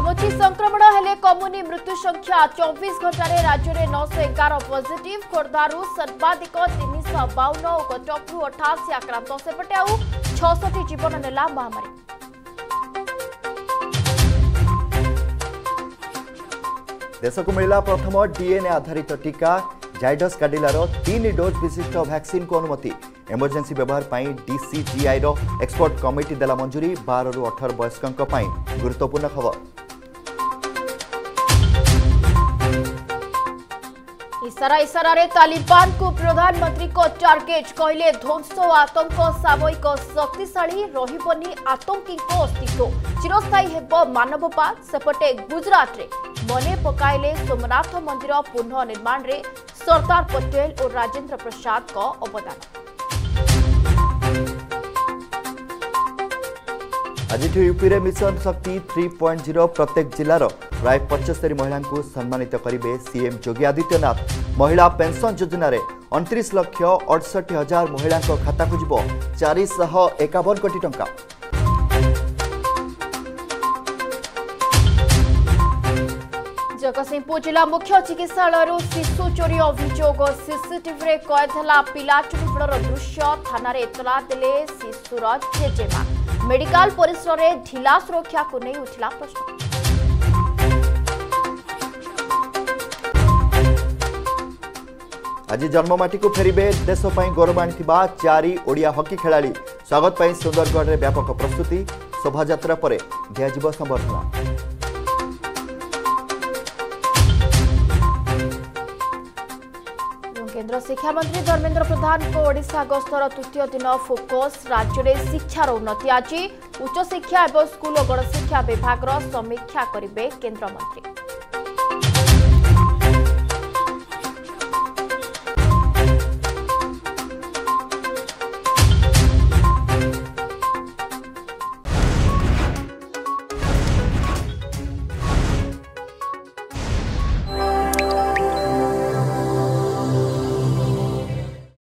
कमुच संक्रमण हेले कमुनी मृत्यु संख्या चौबीस घंटे राज्य में नौश एगार पजिट खोर्धु सर्वाधिक तीन शह बावन और कटकु अठाशी आक्रांत सेपटे आउ छठी जीवन नेला महामारी देश को मिला प्रथम डीएनए आधारित टीका जैडस काडिलार तीन डोज विशिष्ट भैक्सीन को अनुमति एमरजेन्सी व्यवहार पर डीसीजीआई एक्सपर्ट कमिटी दे मंजूरी बारु अठर वयस्कों गुरुत्वपूर्ण खबर इशारा इशारे तालिबान को प्रधानमंत्री को टार्गेट कहले ध्वंस आतंक सामयिक शक्तिशा रही आतंकी अस्तित्व चिरस्थायी हो मानववाद सेपटे गुजरात में मने पकाले सोमनाथ मंदिर पुनः निर्माण में सरदार पटेल और राजेन्द्र प्रसाद अवदान ଆଜିଠୁ ୟୁପିରେ mission Shakti three point zero ପ୍ରତ୍ୟେକ ଜିଲ୍ଲାର ପ୍ରାୟ ପଞ୍ଚସ୍ତରୀ ମହିଳାଙ୍କୁ ସମ୍ମାନିତ କରିବେ ସିଏମ୍ ଯୋଗୀ ଆଦିତ୍ୟନାଥ ମହିଳା ପେନ୍ସନ୍ ଯୋଜନାରେ ଅଣତିରିଶ ଲକ୍ଷ ଅଠଷଠି ହଜାର ମହିଳାଙ୍କ ଖାତାକୁ ଯିବ ଚାରିଶହ ଏକାବନ କୋଟି ଟଙ୍କା ଜଗତସିଂହପୁର ଜିଲ୍ଲା ମୁଖ୍ୟ ଚିକିତ୍ସାଳୟରୁ ଶିଶୁ ଚୋରି ଅଭିଯୋଗ ସିସିଟିଭିରେ କଏଦ ହେଲା ପିଲାଟି ବିପଡ଼ର ଦୃଶ୍ୟ ଥାନାରେ ଏତଲା ଦେଲେ ଶିଶୁର ଜେଜେମା ମେଡିକାଲ ପରିସରରେ ଢିଲା ସୁରକ୍ଷାକୁ ନେଇ ଉଠିଲା ପ୍ରଶ୍ନ ଆଜି ଜନ୍ମମାଟିକୁ ଫେରିବେ ଦେଶ ପାଇଁ ଗୌରବ ଆଣିଥିବା ଚାରି ଓଡ଼ିଆ ହକି ଖେଳାଳି ସ୍ୱାଗତ ପାଇଁ ସୁନ୍ଦରଗଡ଼ରେ ବ୍ୟାପକ ପ୍ରସ୍ତୁତି ଶୋଭାଯାତ୍ରା ପରେ ଦିଆଯିବ ସମ୍ବର୍ଦ୍ଧନା ଏବଂ କେନ୍ଦ୍ର ଶିକ୍ଷାମନ୍ତ୍ରୀ ଧର୍ମେନ୍ଦ୍ର ପ୍ରଧାନଙ୍କ ଓଡ଼ିଶା ଗସ୍ତର ତୃତୀୟ ଦିନ ଫୋକସ୍ ରାଜ୍ୟରେ ଶିକ୍ଷାର ଉନ୍ନତି ଆଜି ଉଚ୍ଚଶିକ୍ଷା ଏବଂ ସ୍କୁଲ ଓ ଗଣଶିକ୍ଷା ବିଭାଗର ସମୀକ୍ଷା କରିବେ କେନ୍ଦ୍ରମନ୍ତ୍ରୀ